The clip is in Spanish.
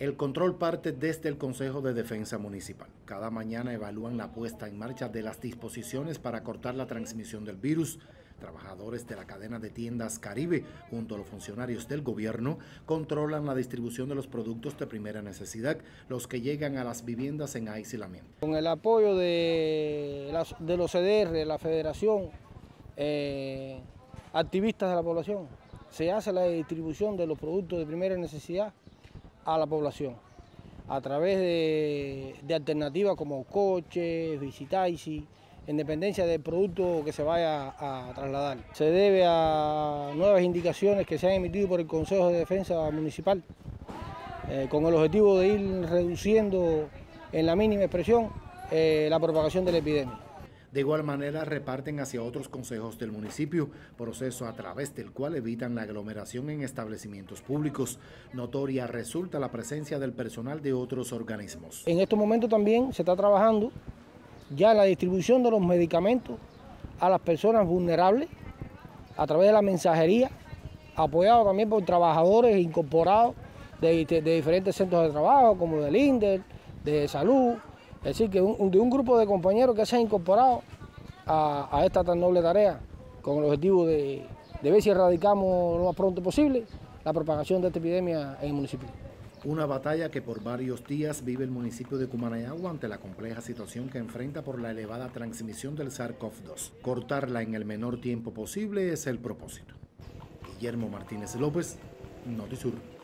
El control parte desde el Consejo de Defensa Municipal. Cada mañana evalúan la puesta en marcha de las disposiciones para cortar la transmisión del virus. Trabajadores de la cadena de tiendas Caribe, junto a los funcionarios del gobierno, controlan la distribución de los productos de primera necesidad, los que llegan a las viviendas en aislamiento. Con el apoyo de, los CDR, la Federación, eh, activistas de la población, se hace la distribución de los productos de primera necesidad a la población a través de, alternativas como coches, visitaisi, en dependencia del producto que se vaya a, trasladar. Se debe a nuevas indicaciones que se han emitido por el Consejo de Defensa Municipal eh, con el objetivo de ir reduciendo en la mínima expresión eh, la propagación de la epidemia. De igual manera reparten hacia otros consejos del municipio, proceso a través del cual evitan la aglomeración en establecimientos públicos. Notoria resulta la presencia del personal de otros organismos. En estos momentos también se está trabajando ya la distribución de los medicamentos a las personas vulnerables a través de la mensajería, apoyado también por trabajadores incorporados de, diferentes centros de trabajo, como del INDER, de salud, es decir, que de un grupo de compañeros que se han incorporado a, esta tan noble tarea con el objetivo de, de ver si erradicamos lo más pronto posible la propagación de esta epidemia en el municipio. Una batalla que por varios días vive el municipio de Cumanayagua ante la compleja situación que enfrenta por la elevada transmisión del SARS-CoV-2. Cortarla en el menor tiempo posible es el propósito. Guillermo Martínez López, Notisur.